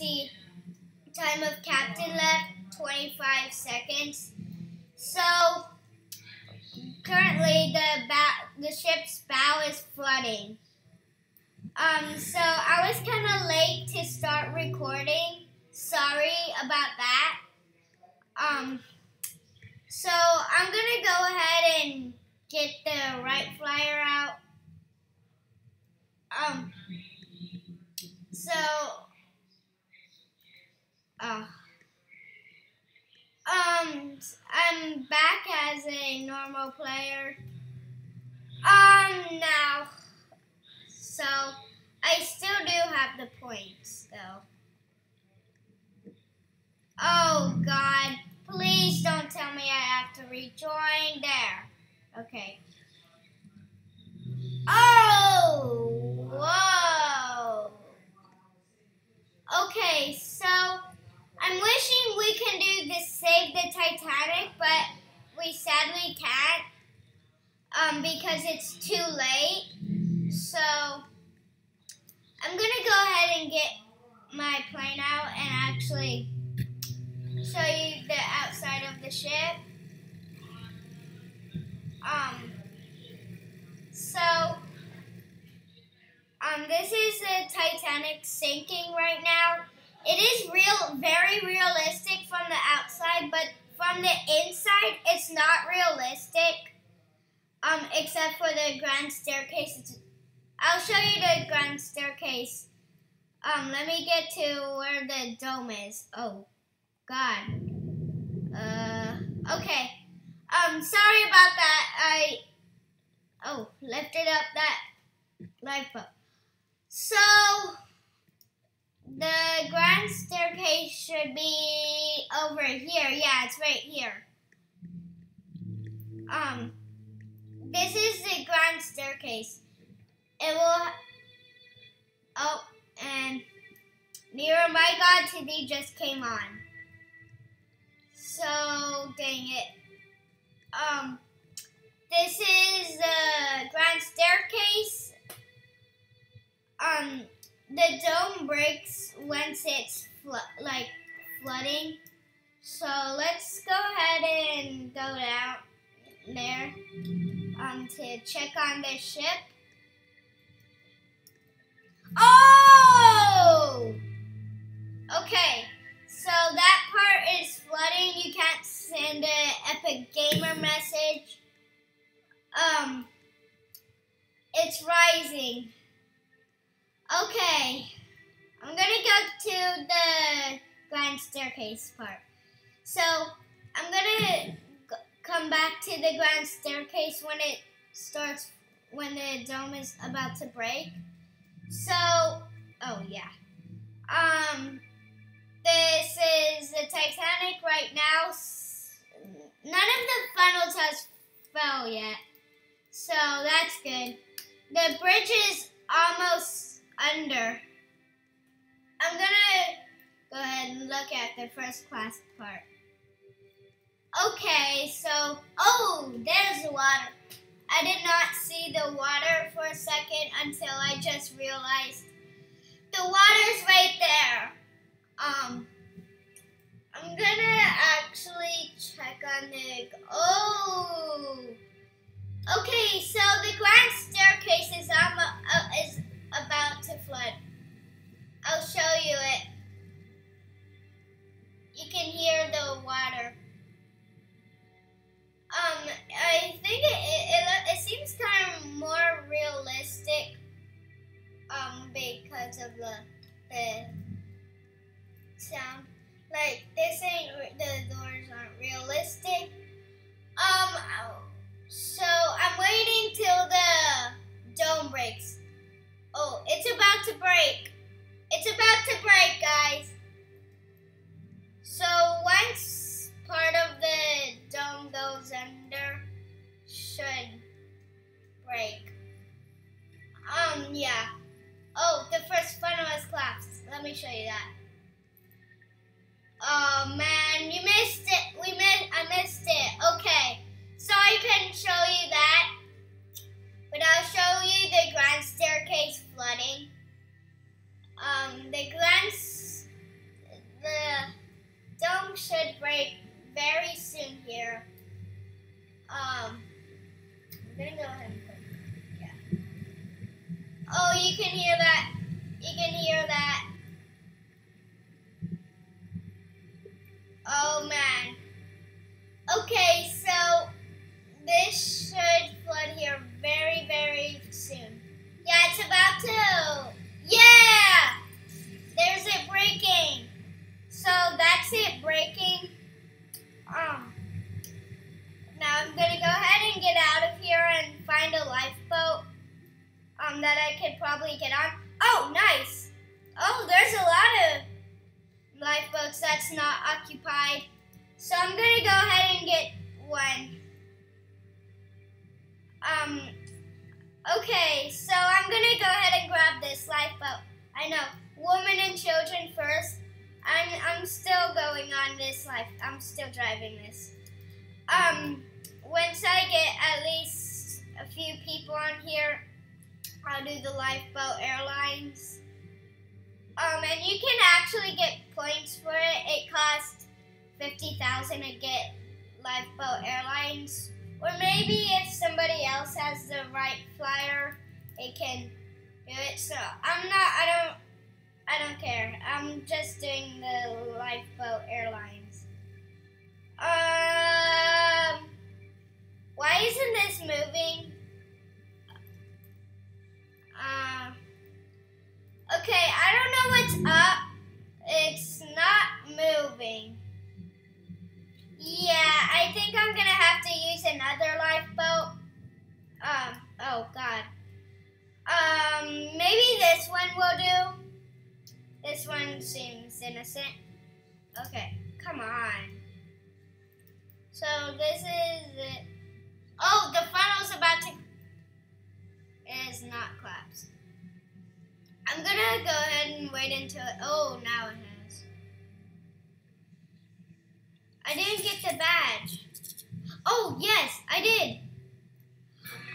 see time of captain left 25 seconds. So currently the bow, the ship's bow is flooding. Um, so I was kind of late to start recording. Sorry about that. Um, so I'm gonna go ahead and get the Wright Flyer out. Um, so, uh, um, I'm back as a normal player. Um, now, so I still do have the points though. Oh God, please don't tell me I have to rejoin there. Okay. Oh, whoa. Okay, so I'm wishing we can do the Save the Titanic, but we sadly can't um, because it's too late. So I'm gonna go ahead and get my plane out and actually show you the outside of the ship. Um, so, um, this is the Titanic sinking right now. It is real, very realistic from the outside, but from the inside, it's not realistic. Um, except for the grand staircase. It's, I'll show you the grand staircase. Um, let me get to where the dome is. Oh, God. Uh, okay. Um, sorry about that. I, oh, lifted up that lifeboat. So, the grand staircase should be over here. Yeah, it's right here. Um, this is the grand staircase. It will, oh, and Near My God to Thee just came on. So, dang it. Um, this is the grand staircase. Um, the dome breaks once it's flo like flooding. So let's go ahead and go down there um, to check on the ship. Oh! Okay, so that part is flooding. You can't send an Epic Gamer message. Um, it's rising. Okay, I'm gonna go to the grand staircase part. So, I'm gonna come back to the grand staircase when it starts, when the dome is about to break. So, oh yeah. Um, this is the Titanic right now. None of the funnels has fell yet, so that's good. The bridge is almost under. I'm gonna go ahead and look at the first class part. Okay, so, oh, there's the water. I did not see the water for a second until I just realized the water's right there. Um, I'm gonna actually check on the, oh, okay, so the grand staircase is, um, uh, is about to flood. I'll show you it. You can hear the water. Um, I think it, it, it, seems kind of more realistic, um, because of the, the sound. Like, this ain't, the doors aren't realistic. Yeah. Oh, the first finalist class. Let me show you that. Oh man, you missed it. We missed. I missed it. Okay, so I couldn't show you that, but I'll show you the grand staircase flooding. Um, the grand, the dome should break very soon here. Um, I'm gonna go ahead. Oh, you can hear that. You can hear that. That's not occupied. So I'm gonna go ahead and get one. Um, okay, so I'm gonna go ahead and grab this lifeboat. I know, women and children first. I'm, I'm still going on this life. I'm still driving this. Um, once I get at least a few people on here, I'll do the lifeboat airlines. Um, and you can actually get points for it. It costs 50,000 to get lifeboat airlines. Or maybe if somebody else has the Wright Flyer, it can do it. So I'm not, I don't, I don't care. I'm just doing the lifeboat airlines. Um, why isn't this moving? Uh, okay, I don't know what's up. It's not moving. Yeah, I think I'm gonna have to use another lifeboat. Um, oh god. Um, maybe this one will do. This one seems innocent. Okay, come on. So this is it. Oh, the funnel's about to. It is not collapsed. I'm gonna go ahead and wait until. Oh, now it has. I didn't get the badge. Oh, yes, I did.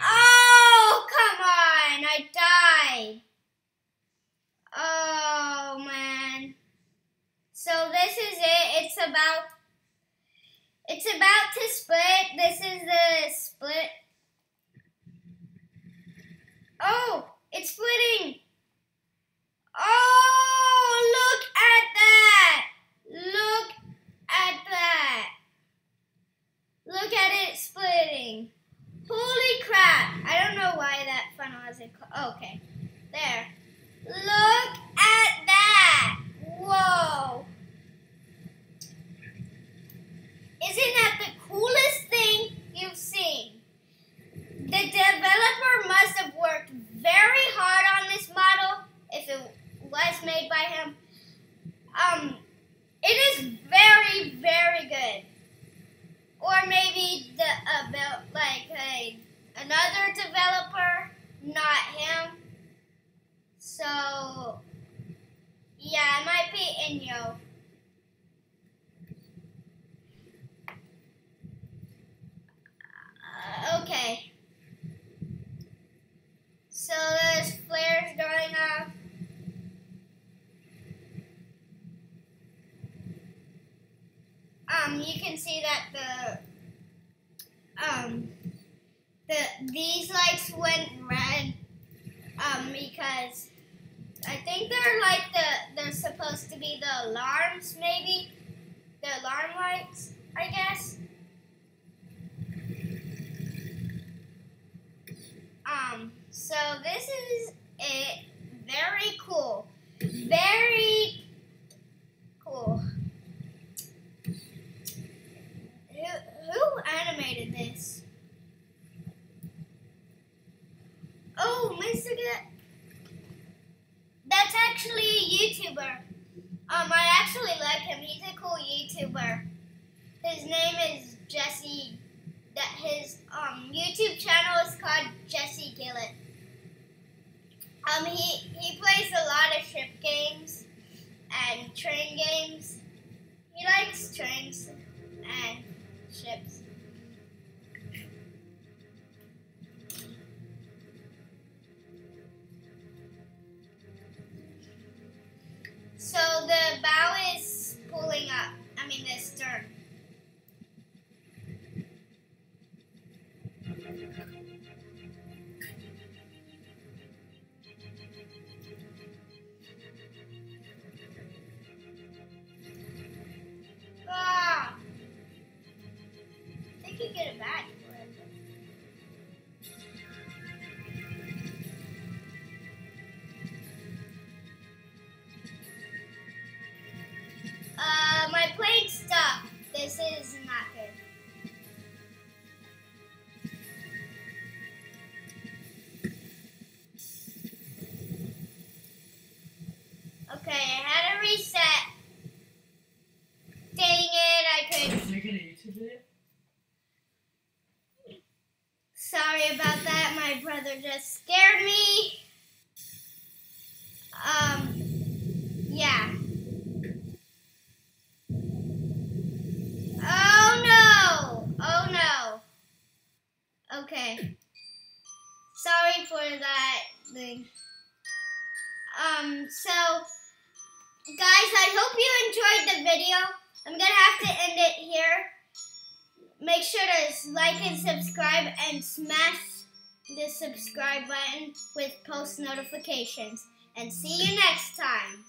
Oh, come on. I died. Oh, man. So this is it. It's about it's about to split. This is the split. Oh, it's splitting. Oh, look at that. Look at that. Look at it splitting. Holy crap. I don't know why that funnel hasn't. Oh, okay. There. Look at that. Whoa. Isn't that the coolest thing you've seen? The developer must have worked very hard on this model if it was made by him. Um, it is very, very good. Or maybe the uh, like a, another developer, not him. So, yeah, it might be Inyo. Uh, okay. So there's flares going off. Um, you can see that the um the these lights went red um because I think they're like the they're supposed to be the alarms maybe? The alarm lights I guess? Um so this is it. Very cool. Very cool. Who, who animated this? Oh Mr. Good that's actually a YouTuber. Um, I actually like him. He's a cool YouTuber. His name is Jesse. That his um YouTube channel is called Jesse Gillett. Um, he he plays a lot of ship games Sorry about that. My brother just scared me. Um, yeah. Oh no! Oh no! Okay. Sorry for that thing. Um, so, guys, I hope you enjoyed the video. I'm gonna have to end it here. Make sure to like and subscribe and smash the subscribe button with post notifications. And see you next time.